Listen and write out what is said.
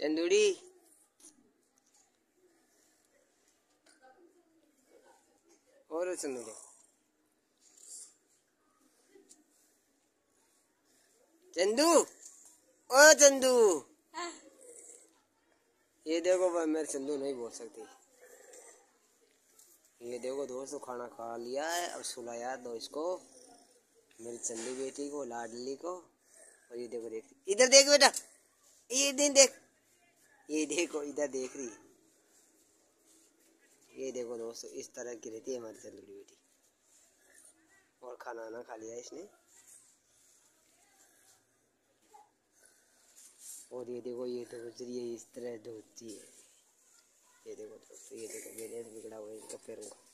चंदूड़ी। और चंदूड़ी? चंदू? ओ चंदू। ये देखो भाई मेरे चंदू नहीं बोल सकती। ये देखो दोस्तों, खाना खा लिया है अब सुलाया दो इसको। मेरी चंदी बेटी को, लाडली को। और ये देखो, देख, इधर देख बेटा, ये दिन देख। देखो इधर देख रही ये देखो दोस्तों, इस तरह की रहती है हमारी सेलिब्रिटी बेटी। और खाना ना खा लिया इसने। और ये देखो, ये तो रही है, इस तरह धोती है। ये देखो दोस्तों, ये देखो बैलेंस बिगड़ा हुआ है इनका पैरों का।